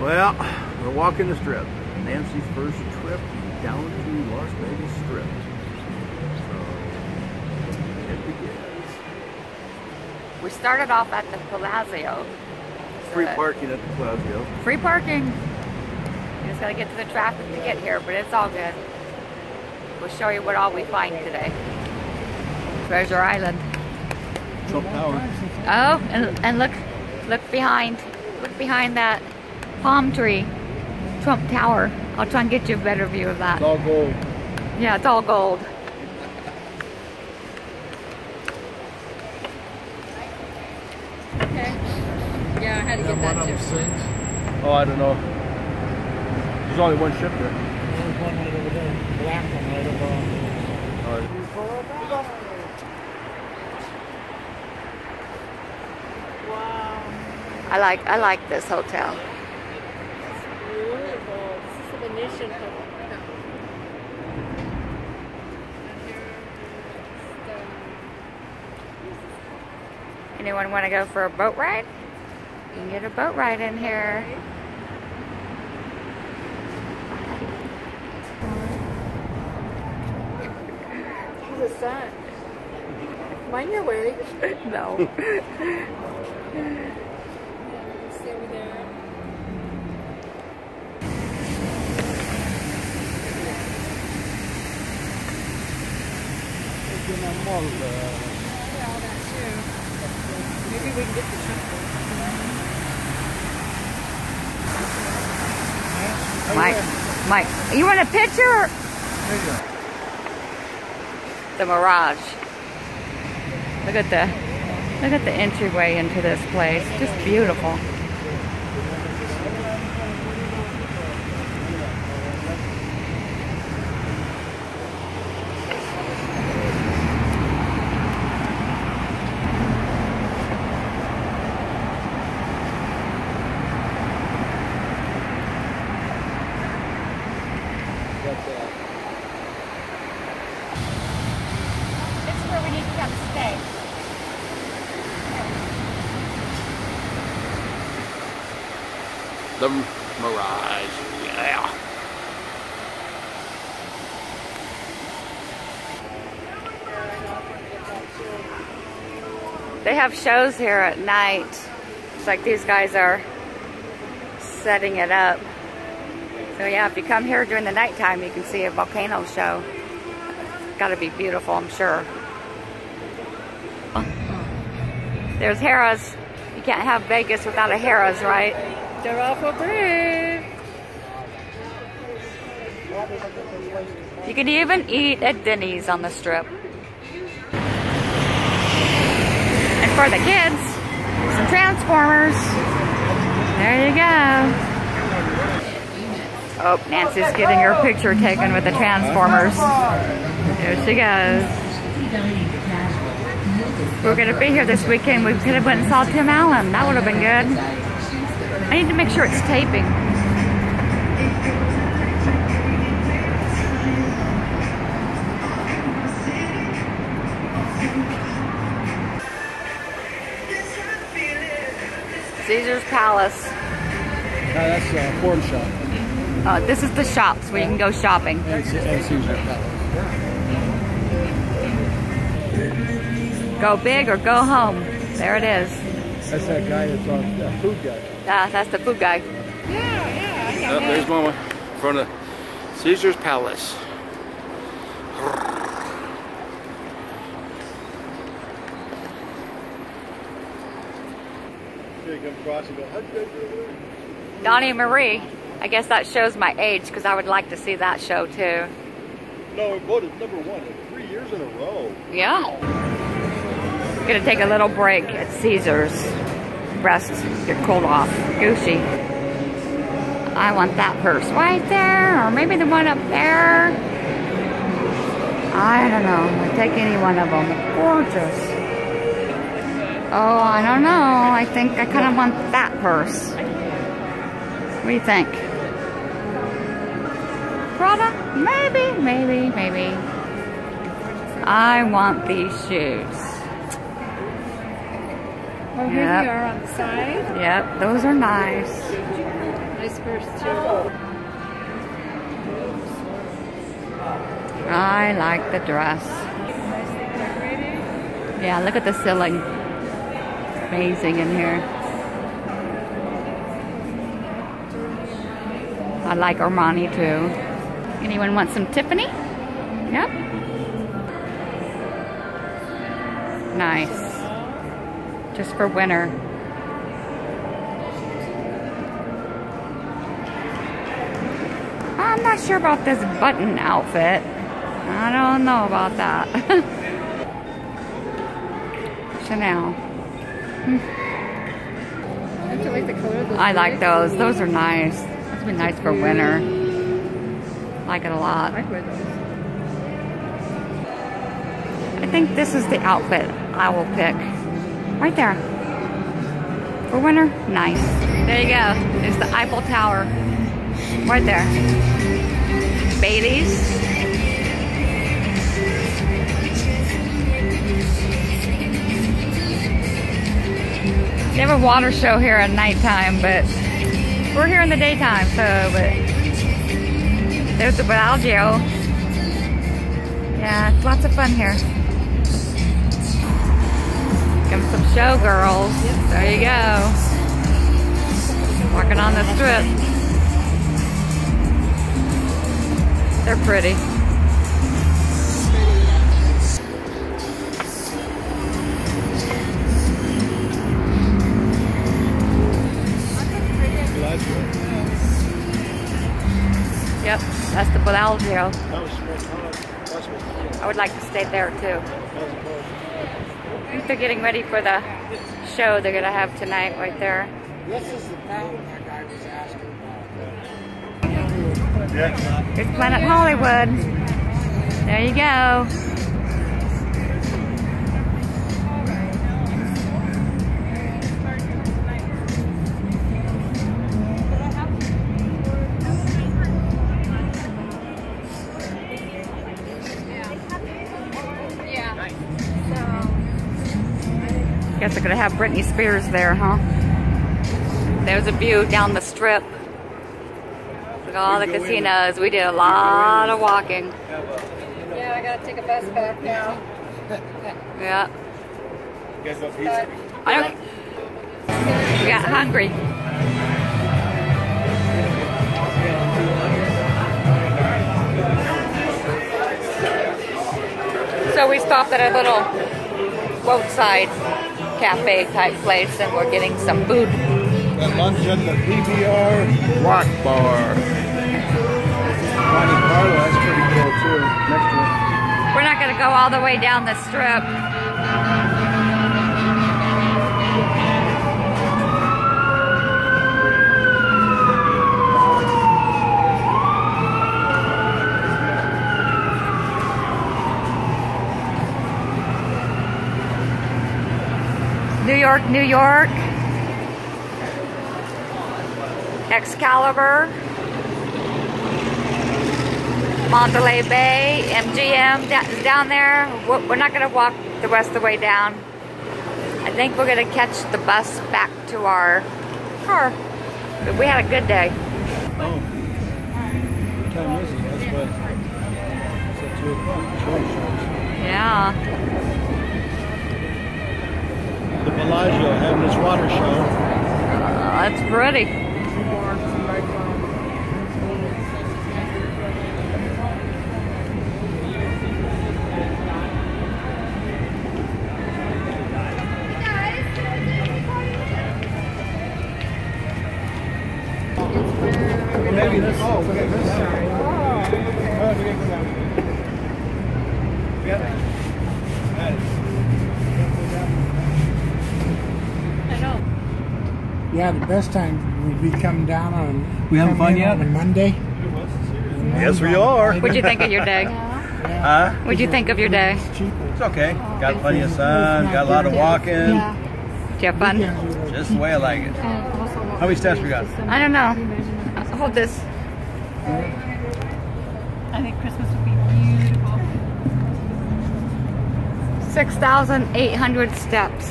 Well, we're walking the strip. Nancy's first trip down to Las Vegas Strip. So, it begins. We started off at the Palazzo. Free So- parking at the Palazzo. Free parking. You just gotta get to the traffic to get here, but it's all good. We'll show you what all we find today. Treasure Island. Trump Tower. Oh, and, and look, look behind, look behind that palm tree, Trump Tower. I'll try and get you a better view of that. It's all gold. Yeah, it's all gold. Okay. Yeah, I had to get that too. sinks. Oh, I don't know. There's only one ship there. There's one right over there. Black one right over on. I like, I like this hotel. Beautiful. This is the Venetian hotel. Anyone want to go for a boat ride? You can get a boat ride in here. He's a son. Mind your way. no. Stay over there. Yeah, all that uh, too. Maybe we can get the chocolate. Mike, Mike, you want a picture? The Mirage. Look at the, look at the entryway into this place. Just beautiful. Mirage. Yeah. They have shows here at night. It's like these guys are setting it up. So yeah, if you come here during the nighttime, you can see a volcano show. Got to be beautiful, I'm sure. There's Harrah's. You can't have Vegas without a Harrah's, right? They're awful brave. You can even eat at Denny's on the strip. And for the kids, some Transformers. There you go. Oh, Nancy's getting her picture taken with the Transformers. There she goes. We we're gonna be here this weekend. We could have went and saw Tim Allen. That would have been good. I need to make sure it's taping. Caesar's Palace. that's a porn shop. Uh, this is the shops where you can go shopping. And, Ce- and Caesar Palace. Go big or go home. There it is. That's that guy that's on, that food guy. Ah, that's the food guy. Yeah, yeah, I know Oh, there's Mama in front of Caesar's Palace. Come across and go, how'd you guys do? Donny Marie. I guess that shows my age because I would like to see that show too. No, it voted number one like three years in a row. Yeah. Gonna take a little break at Caesar's. Rest, get cooled off. Gucci. I want that purse right there, or maybe the one up there. I don't know. I'll take any one of them. Gorgeous. Oh, I don't know. I think I kind of want that purse. What do you think? Prada? Maybe, maybe, maybe. I want these shoes. Oh, here Yep. we are on the side. Yep, those are nice. Nice purse too. I like the dress. Yeah, look at the ceiling. Amazing in here. I like Armani too. Anyone want some Tiffany? Yep. Nice. Just for winter. I'm not sure about this button outfit. I don't know about that. Chanel. Don't like the color of those I like those. Those are nice. Those would be nice for winter. Like it a lot. I. I think this is the outfit I will pick. Right there. For winter, nice. There you go. It's the Eiffel Tower. Right there. Bally's. They have a water show here at nighttime, but we're here in the daytime, so, but there's the Bellagio. Yeah, it's lots of fun here. 'em some showgirls. There you go. Walking on the strip. They're pretty. Yep, that's the Bellagio. I would like to stay there too. I think they're getting ready for the show they're gonna have tonight right there. This is the fountain that guy was asking about. Here's Planet Hollywood. There you go. Guess they're gonna have Britney Spears there, huh? There's a view down the strip. Look at all the casinos. We did a lot of walking. Yeah, I gotta take a bus back now. Yeah. You guys want pizza? I don't. We got hungry. So we stopped at a little roadside cafe type place and we're getting some food. Got lunch at the PBR Rock Bar. Monte Carlo, that's pretty cool too. Next one. We're not going to go all the way down the strip. New York, New York. Excalibur. Mandalay Bay, MGM is down there. We're not going to walk the rest of the way down. I think we're going to catch the bus back to our car. But we had a good day. Oh. What time is it? That's what. It's at 2 o'clock. Yeah. The Bellagio having its water show. Uh, that's pretty. Yeah, the best time would be coming down on. We having fun yet? On a Monday. Yes, we are. What'd you think of your day? Huh? What'd you think of your day? It's okay. Got plenty of sun. Got a lot of walking. Did you have fun? Just the way I like it. How many steps we got? I don't know. Hold this. I think Christmas would be beautiful. 6,800 steps.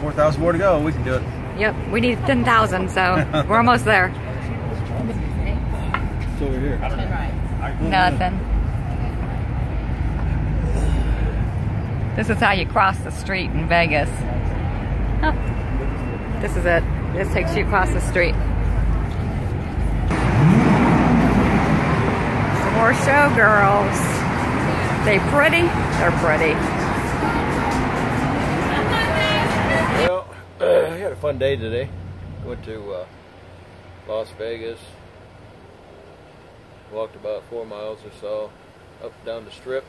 4,000 more to go. We can do it. Yep, we need 10,000, so we're almost there. over here? Nothing. This is how you cross the street in Vegas. Oh, this is it. This takes you across the street. Some more showgirls. They pretty? They're pretty. Fun day today. Went to uh, Las Vegas. Walked about four miles or so up and down the strip.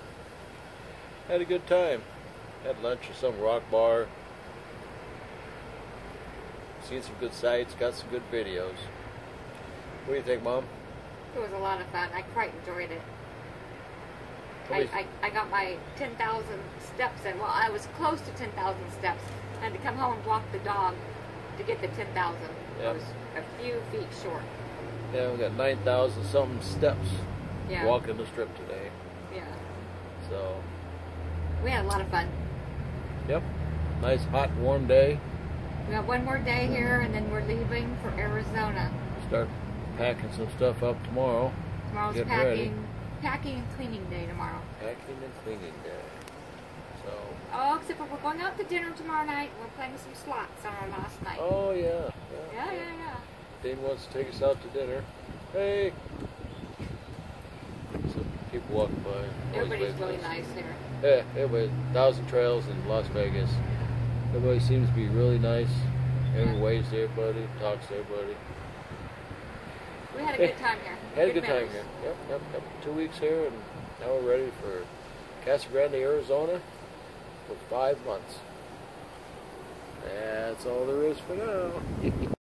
Had a good time. Had lunch at some rock bar. Seen some good sights. Got some good videos. What do you think, Mom? It was a lot of fun. I quite enjoyed it. I, I, I got my 10,000 steps in. Well, I was close to 10,000 steps. I had to come home and walk the dog to get the 10,000. Yeah. I was a few feet short. Yeah, we got 9,000 something steps Yeah. walking the strip today. Yeah. So, We had a lot of fun. yep. Nice hot warm day. We got one more day here and then we're leaving for Arizona. Start packing some stuff up tomorrow. Tomorrow's Getting packing ready. packing and cleaning day tomorrow. Packing and cleaning day. So, Oh, except for we're going out to dinner tomorrow night. We're playing some slots on our last night. oh yeah, yeah. Yeah, yeah, yeah. Dane wants to take us out to dinner. Hey. Some people walking by. Everybody's really nice here. Yeah, everybody. Thousand Trails in Las Vegas. Everybody seems to be really nice. Everyone waves to everybody, talks to everybody. We had a good time here. Had a good time here. Yep, yep, yep. Two weeks here, and now we're ready for Casa Grande, Arizona, for five months. That's all there is for now.